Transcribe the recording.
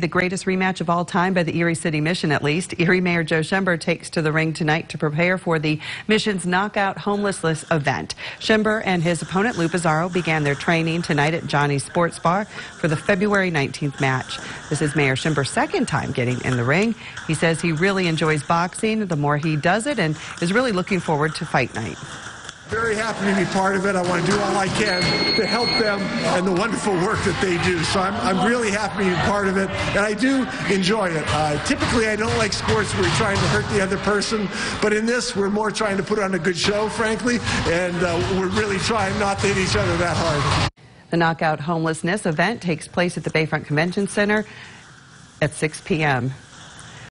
The greatest rematch of all time by the Erie City Mission, at least. Erie Mayor Joe Schember takes to the ring tonight to prepare for the Mission's Knockout Homelessness event. Schember and his opponent, Lou Bizzarro, began their training tonight at Johnny's Sports Bar for the February 19th match. This is Mayor Schember's second time getting in the ring. He says he really enjoys boxing the more he does it and is really looking forward to fight night. Very happy to be part of it. I want to do all I can to help them and the wonderful work that they do. So I'm, I'm really happy to be part of it, and I do enjoy it. Uh, typically, I don't like sports where you're trying to hurt the other person, but in this, we're more trying to put on a good show, frankly, and uh, we're really trying not to hit each other that hard. The Knockout Homelessness event takes place at the Bayfront Convention Center at 6 p.m.